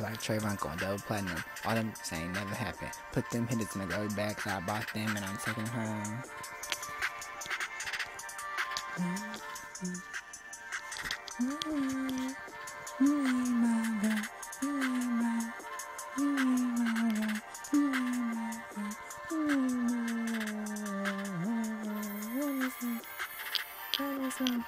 Like Trayvon going double platinum. All them saying never happened. Put them hitters in the go bag, cause I bought them and I'm taking home. Like Trayvon love you.